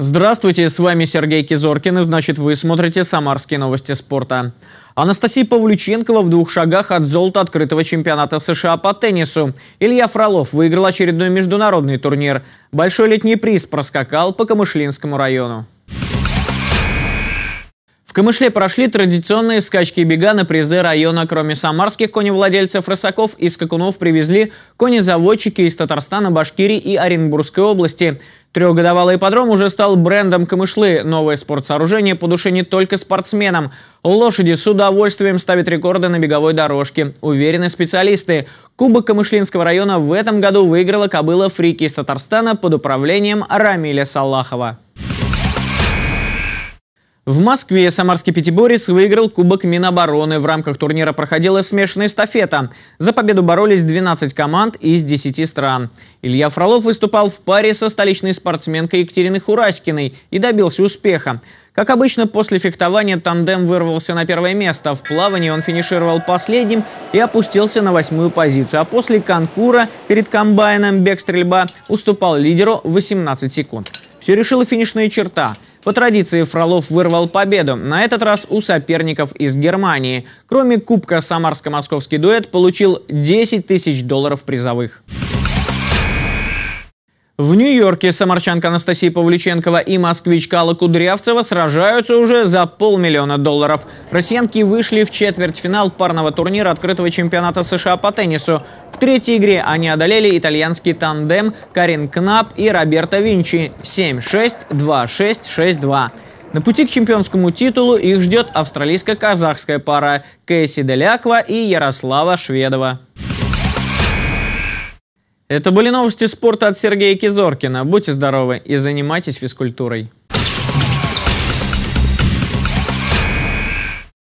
Здравствуйте, с вами Сергей Кизоркин, и значит вы смотрите «Самарские новости спорта». Анастасия Павлюченкова в двух шагах от золота открытого чемпионата США по теннису. Илья Фролов выиграл очередной международный турнир. Большой летний приз проскакал по Камышлинскому району. Камышле прошли традиционные скачки и бега на призы района. Кроме самарских коневладельцев рысаков и скакунов привезли конезаводчики из Татарстана, Башкирии и Оренбургской области. Трехгодовалый ипподром уже стал брендом Камышлы. Новое спортсооружение по душе не только спортсменам. Лошади с удовольствием ставят рекорды на беговой дорожке. Уверены специалисты. Кубок Камышлинского района в этом году выиграла кобыла Фрики из Татарстана под управлением Рамиля Салахова. В Москве самарский пятиборец выиграл Кубок Минобороны. В рамках турнира проходила смешанная эстафета. За победу боролись 12 команд из 10 стран. Илья Фролов выступал в паре со столичной спортсменкой Екатериной Хураськиной и добился успеха. Как обычно, после фехтования тандем вырвался на первое место. В плавании он финишировал последним и опустился на восьмую позицию. А после конкура перед комбайном бег-стрельба уступал лидеру 18 секунд. Все решила финишная черта – по традиции Фролов вырвал победу, на этот раз у соперников из Германии. Кроме Кубка «Самарско-московский дуэт» получил 10 тысяч долларов призовых. В Нью-Йорке самарчанка Анастасия Павлюченкова и москвичка Алла Кудрявцева сражаются уже за полмиллиона долларов. Россиянки вышли в четвертьфинал парного турнира открытого чемпионата США по теннису. В третьей игре они одолели итальянский тандем Карин Кнап и Роберто Винчи 7-6, 2-6, 6-2. На пути к чемпионскому титулу их ждет австралийско-казахская пара Кэсси Деляква и Ярослава Шведова. Это были новости спорта от Сергея Кизоркина. Будьте здоровы и занимайтесь физкультурой.